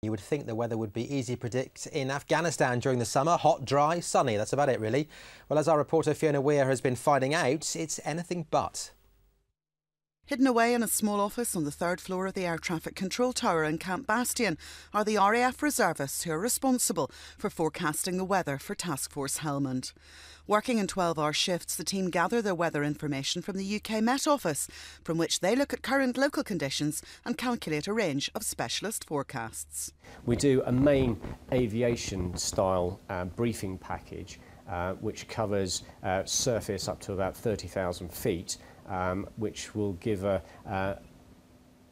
You would think the weather would be easy to predict in Afghanistan during the summer. Hot, dry, sunny. That's about it, really. Well, as our reporter Fiona Weir has been finding out, it's anything but. Hidden away in a small office on the third floor of the air traffic control tower in Camp Bastion are the RAF reservists who are responsible for forecasting the weather for Task Force Helmand. Working in 12 hour shifts, the team gather their weather information from the UK Met Office, from which they look at current local conditions and calculate a range of specialist forecasts. We do a main aviation style uh, briefing package. Uh, which covers uh, surface up to about 30,000 feet, um, which will give a,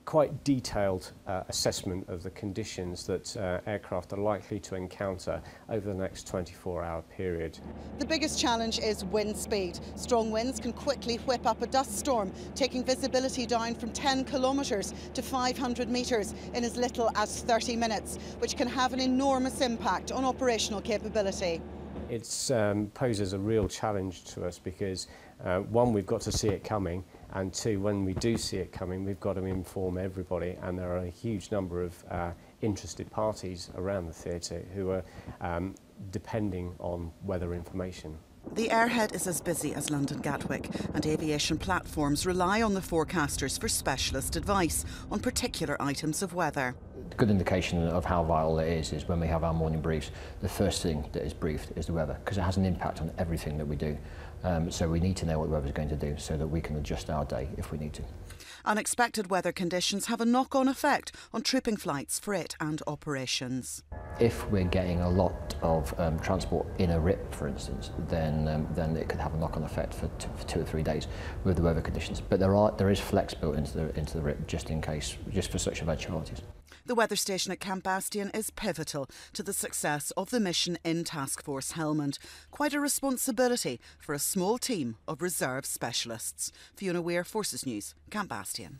quite detailed uh, assessment of the conditions that uh, aircraft are likely to encounter over the next 24-hour period. The biggest challenge is wind speed. Strong winds can quickly whip up a dust storm, taking visibility down from 10 kilometres to 500 metres in as little as 30 minutes, which can have an enormous impact on operational capability. it um, poses a real challenge to us because uh, one, we've got to see it coming, and two, when we do see it coming, we've got to inform everybody, and there are a huge number of uh, interested parties around the theatre who are um, depending on weather information. The airhead is as busy as London Gatwick, and aviation platforms rely on the forecasters for specialist advice on particular items of weather. A good indication of how vital it is is when we have our morning briefs, the first thing that is briefed is the weather, because it has an impact on everything that we do. Um, so we need to know what the weather is going to do so that we can adjust our day if we need to. Unexpected weather conditions have a knock on effect on trooping flights, freight, and operations. If we're getting a lot of um, transport in a RIP, for instance, then um, then it could have a knock on effect for, for, two or three days with the weather conditions. But there are there is flex built into the into the RIP just in case, just for such eventualities. The weather station at Camp Bastion is pivotal to the success of the mission in Task Force Helmand. Quite a responsibility for a small team of reserve specialists. Fiona Weir, Forces News, Camp Bastion.